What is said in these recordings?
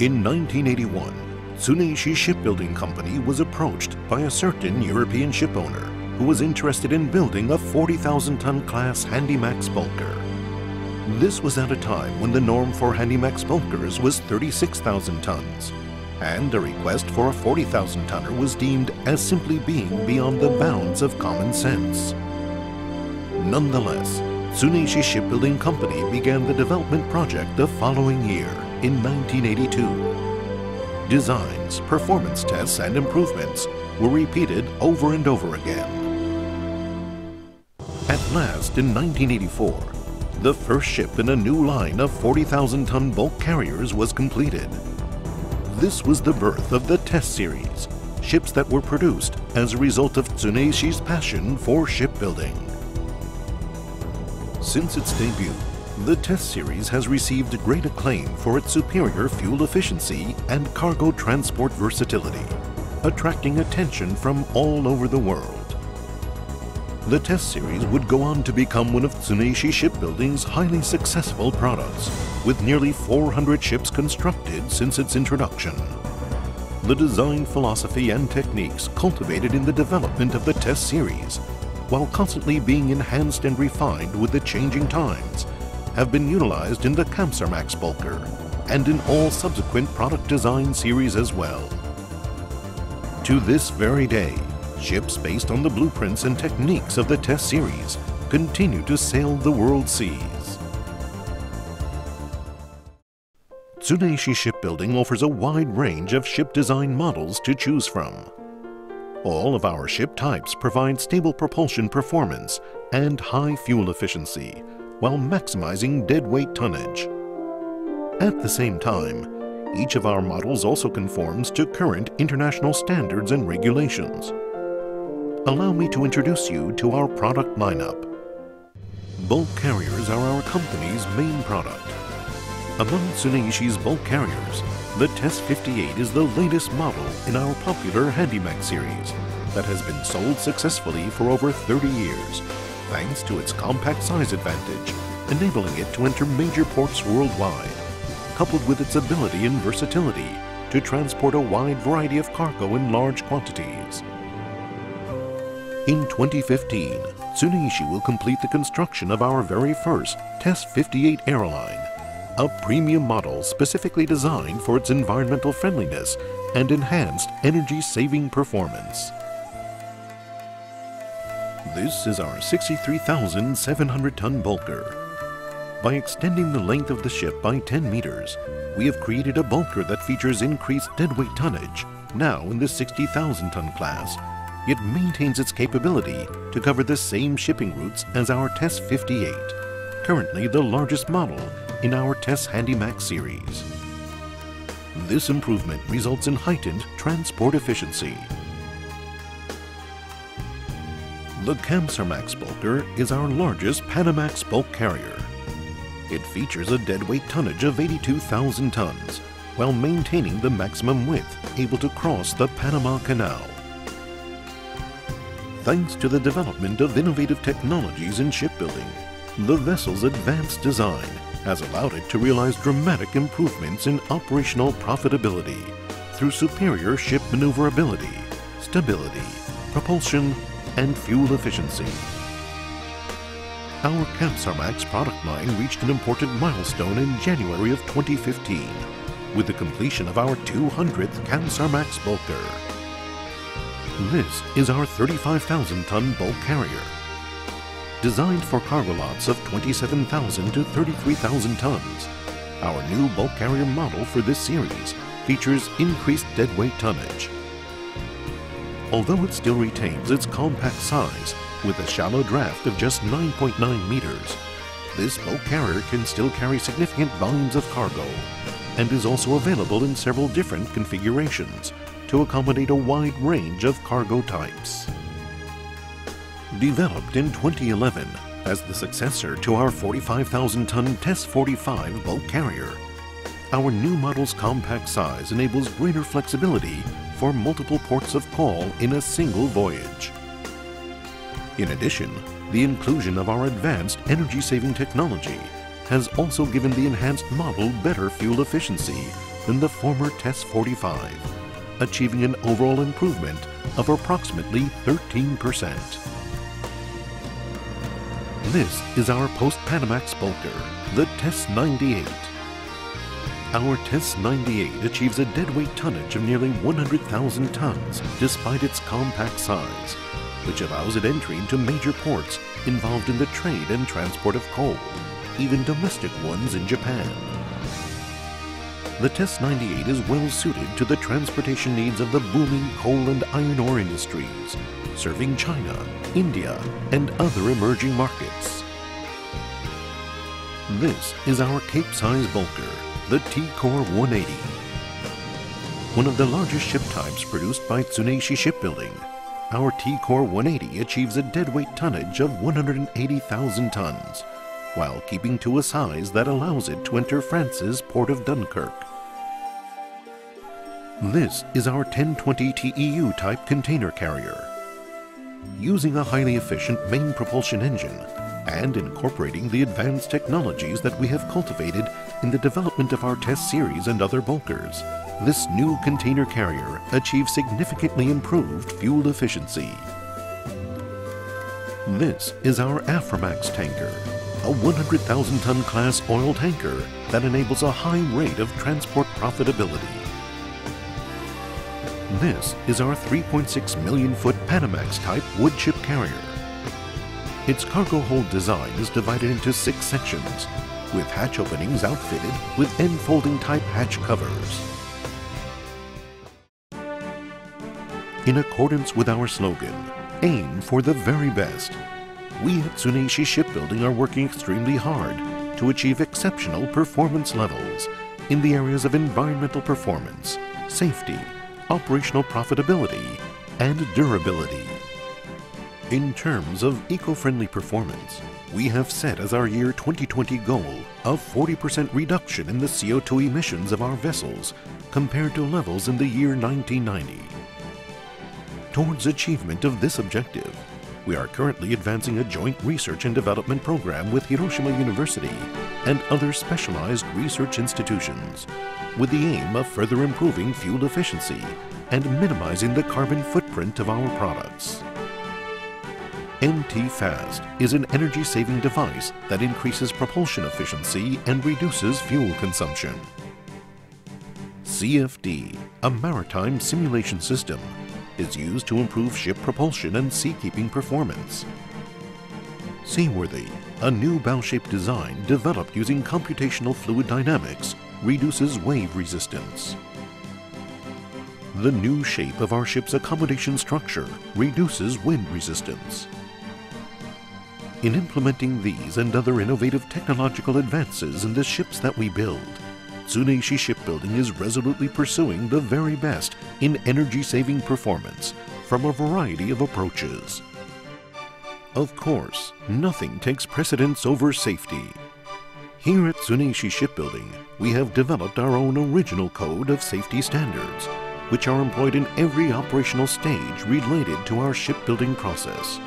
In 1981, Tsuneishi Shipbuilding Company was approached by a certain European shipowner who was interested in building a 40,000-ton class Handymax bulker. This was at a time when the norm for Handymax bulkers was 36,000 tons, and a request for a 40,000-tonner was deemed as simply being beyond the bounds of common sense. Nonetheless, Tsuneishi Shipbuilding Company began the development project the following year, in 1982. Designs, performance tests, and improvements were repeated over and over again. At last, in 1984, the first ship in a new line of 40,000-ton bulk carriers was completed. This was the birth of the TESS Series, ships that were produced as a result of Tsuneishi's passion for shipbuilding. Since its debut, the TESS Series has received great acclaim for its superior fuel efficiency and cargo transport versatility, attracting attention from all over the world. The TESS Series would go on to become one of Tsuneishi Shipbuilding's highly successful products, with nearly 400 ships constructed since its introduction. The design philosophy and techniques cultivated in the development of the TESS Series, while constantly being enhanced and refined with the changing times, have been utilized in the Kamsarmax Bulker and in all subsequent product design series as well. To this very day, ships based on the blueprints and techniques of the TESS series continue to sail the world seas. Tsuneishi Shipbuilding offers a wide range of ship design models to choose from. All of our ship types provide stable propulsion performance and high fuel efficiency, while maximizing deadweight tonnage. At the same time, each of our models also conforms to current international standards and regulations. Allow me to introduce you to our product lineup. Bulk carriers are our company's main product. Among Tsuneishi's bulk carriers, the TESS 58 is the latest model in our popular Handymax series that has been sold successfully for over 30 years thanks to its compact size advantage, enabling it to enter major ports worldwide, coupled with its ability and versatility to transport a wide variety of cargo in large quantities. In 2015, Tsuneishi will complete the construction of our very first TESS 58 airline, a premium model specifically designed for its environmental friendliness and enhanced energy-saving performance. This is our 63,700-ton bulker. By extending the length of the ship by 10 meters, we have created a bulker that features increased deadweight tonnage, now in the 60,000-ton class. It maintains its capability to cover the same shipping routes as our TESS 58, currently the largest model in our TESS Handymax series. This improvement results in heightened transport efficiency, The Kamsarmax Bulker is our largest Panamax bulk carrier. It features a deadweight tonnage of 82,000 tons, while maintaining the maximum width able to cross the Panama Canal. Thanks to the development of innovative technologies in shipbuilding, the vessel's advanced design has allowed it to realize dramatic improvements in operational profitability through superior ship maneuverability, stability, propulsion, and fuel efficiency. Our Kamsarmax product line reached an important milestone in January of 2015 with the completion of our 200th Kamsarmax bulker. This is our 35,000-ton bulk carrier. Designed for cargo lots of 27,000 to 33,000 tons, our new bulk carrier model for this series features increased deadweight tonnage, although it still retains its compact size with a shallow draft of just 9.9 meters. This bulk carrier can still carry significant volumes of cargo and is also available in several different configurations to accommodate a wide range of cargo types. Developed in 2011 as the successor to our 45,000-ton TESS 45 bulk carrier, our new model's compact size enables greater flexibility for multiple ports of call in a single voyage. In addition, the inclusion of our advanced energy-saving technology has also given the enhanced model better fuel efficiency than the former TESS 45, achieving an overall improvement of approximately 13%. This is our post-Panamax bulker, the TESS 98. Our TESS 98 achieves a deadweight tonnage of nearly 100,000 tons despite its compact size, which allows it entry into major ports involved in the trade and transport of coal, even domestic ones in Japan. The TESS 98 is well suited to the transportation needs of the booming coal and iron ore industries, serving China, India, and other emerging markets. This is our Cape-size bulker, the T-Core 180. One of the largest ship types produced by Tsuneishi Shipbuilding, our T-Core 180 achieves a deadweight tonnage of 180,000 tons, while keeping to a size that allows it to enter France's port of Dunkirk. This is our 1020 TEU type container carrier. Using a highly efficient main propulsion engine and incorporating the advanced technologies that we have cultivated in the development of our TESS series and other bulkers, this new container carrier achieves significantly improved fuel efficiency. This is our Aframax tanker, a 100,000 ton class oil tanker that enables a high rate of transport profitability. This is our 3.6 million foot Panamax type wood chip carrier. Its cargo hold design is divided into six sections, with hatch openings outfitted with end folding type hatch covers. In accordance with our slogan, aim for the very best, we at Tsuneishi Shipbuilding are working extremely hard to achieve exceptional performance levels in the areas of environmental performance, safety, operational profitability, and durability. In terms of eco-friendly performance, we have set as our year 2020 goal a 40% reduction in the CO2 emissions of our vessels compared to levels in the year 1990. Towards achievement of this objective, we are currently advancing a joint research and development program with Hiroshima University and other specialized research institutions with the aim of further improving fuel efficiency and minimizing the carbon footprint of our products. MT-FAST is an energy-saving device that increases propulsion efficiency and reduces fuel consumption. CFD, a maritime simulation system, is used to improve ship propulsion and seakeeping performance. Seaworthy, a new bow-shaped design developed using computational fluid dynamics, reduces wave resistance. The new shape of our ship's accommodation structure reduces wind resistance. In implementing these and other innovative technological advances in the ships that we build, Tsuneishi Shipbuilding is resolutely pursuing the very best in energy-saving performance from a variety of approaches. Of course, nothing takes precedence over safety. Here at Tsuneishi Shipbuilding, we have developed our own original code of safety standards, which are employed in every operational stage related to our shipbuilding process.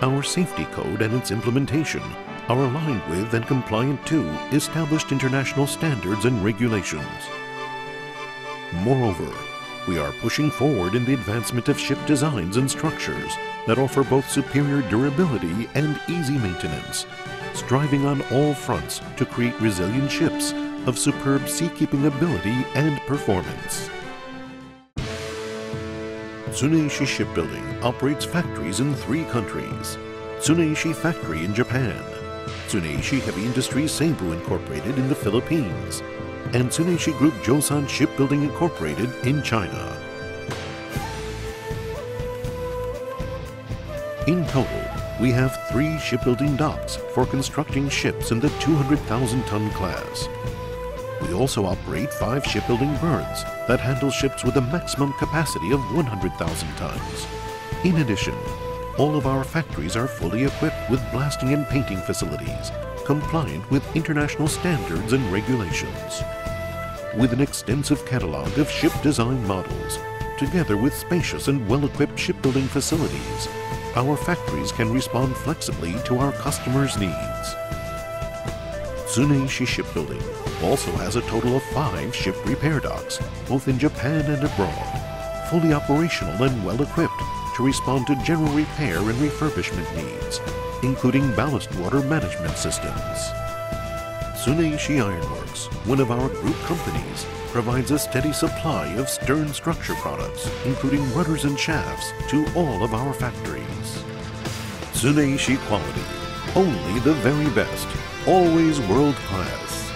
Our safety code and its implementation are aligned with and compliant to established international standards and regulations. Moreover, we are pushing forward in the advancement of ship designs and structures that offer both superior durability and easy maintenance, striving on all fronts to create resilient ships of superb seakeeping ability and performance. Tsuneishi Shipbuilding operates factories in three countries. Tsuneishi Factory in Japan, Tsuneishi Heavy Industries Cebu Incorporated in the Philippines, and Tsuneishi Group Zhoushan Shipbuilding Incorporated in China. In total, we have three shipbuilding docks for constructing ships in the 200,000 ton class. We also operate five shipbuilding berths that handle ships with a maximum capacity of 100,000 tons. In addition, all of our factories are fully equipped with blasting and painting facilities, compliant with international standards and regulations. With an extensive catalog of ship design models, together with spacious and well-equipped shipbuilding facilities, our factories can respond flexibly to our customers' needs. Tsuneishi Shipbuilding also has a total of five ship repair docks, both in Japan and abroad, fully operational and well equipped to respond to general repair and refurbishment needs, including ballast water management systems. Tsuneishi Ironworks, one of our group companies, provides a steady supply of stern structure products, including rudders and shafts, to all of our factories. Tsuneishi quality, only the very best, always world class.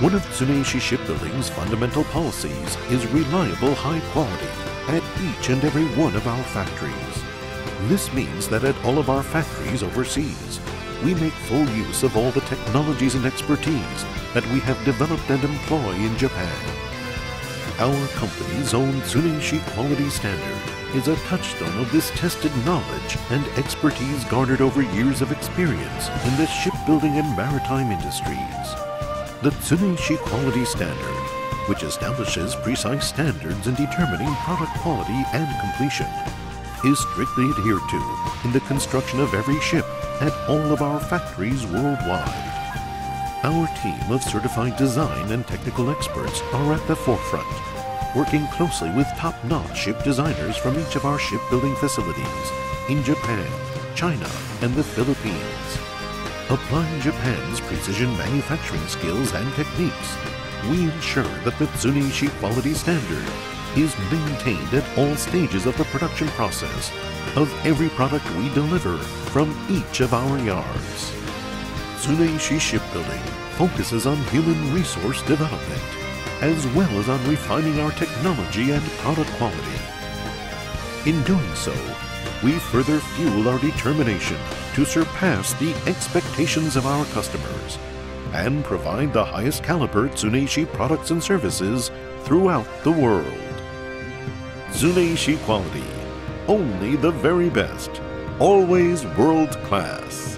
One of Tsuneishi Shipbuilding's fundamental policies is reliable high quality at each and every one of our factories. This means that at all of our factories overseas, we make full use of all the technologies and expertise that we have developed and employ in Japan. Our company's own Tsuneishi quality standard is a touchstone of this tested knowledge and expertise garnered over years of experience in the shipbuilding and maritime industries. The Tsuneishi quality standard, which establishes precise standards in determining product quality and completion, is strictly adhered to in the construction of every ship at all of our factories worldwide. Our team of certified design and technical experts are at the forefront, working closely with top-notch ship designers from each of our shipbuilding facilities in Japan, China, and the Philippines. Applying Japan's precision manufacturing skills and techniques, we ensure that the Tsuneishi quality standard is maintained at all stages of the production process of every product we deliver from each of our yards. Tsuneishi Shipbuilding focuses on human resource development as well as on refining our technology and product quality. In doing so, we further fuel our determination to surpass the expectations of our customers and provide the highest caliber Tsuneishi products and services throughout the world. Tsuneishi quality, only the very best, always world class.